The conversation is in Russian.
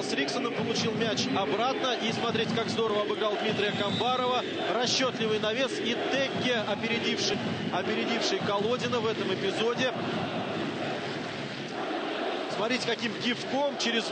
играл с Риксоном, получил мяч обратно. И смотрите, как здорово обыграл Дмитрия Камбарова. Расчетливый навес и Текке, опередивший, опередивший Колодина в этом эпизоде. Смотрите, каким кивком через